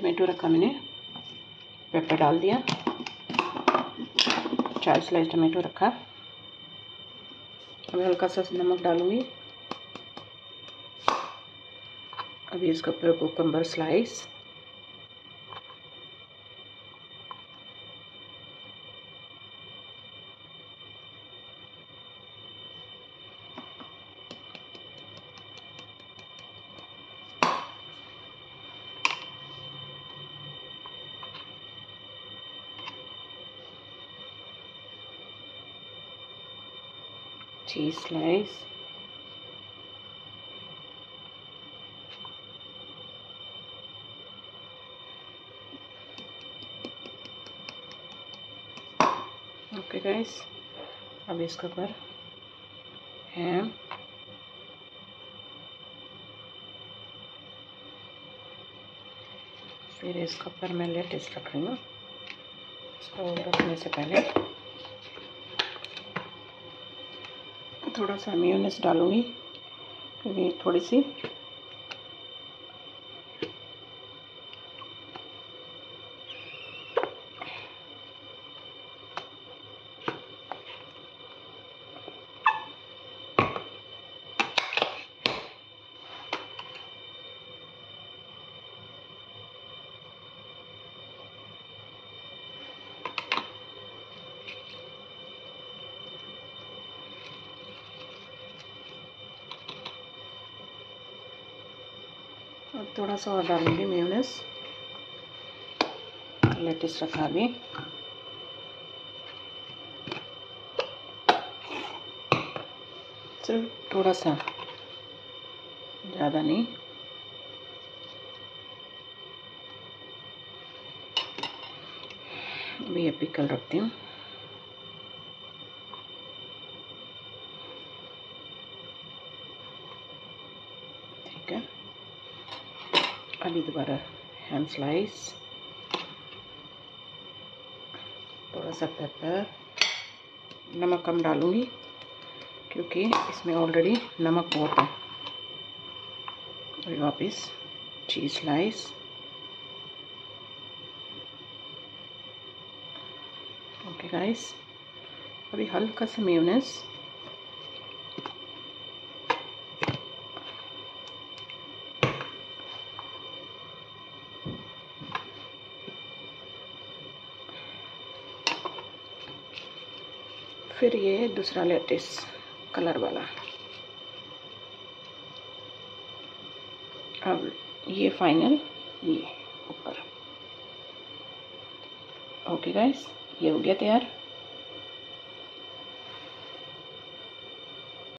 Tomato रखा मैंने paper डाल दिया, चार स्लाइस टमाटो रखा। अभी हल्का सा नमक डालूँगी। अभी इसके ऊपर cucumber slice cheese slice. Okay guys अब इसके ऊपर हैम फिर इसके ऊपर मैं लेटेस्ट रख रही हूँ। इसको रखने से पहले थोड़ा सा म्यूनस डालूँगी। क्योंकि थोड़ी सी और थोड़ा सा और डालूँगी मेयोनेस। लेटेस्ट रखा भी सिर्फ़ थोड़ा सा, ज़्यादा नहीं। अभी ये पिकल रखती हूँ। ठीक है। अभी दोबारा हैम स्लाइस थोड़ा सा पेपर नमक कम डालूँगी, क्योंकि इसमें ऑलरेडी नमक बहुत है। अभी वापस चीज़ स्लाइस ओके गाइस अभी हल्का सा मेयोनेज़ फिर ये दूसरा लेटेस्ट कलर वाला। अब ये फाइनल ये ऊपर। ओके गाइस ये हो गया तैयार।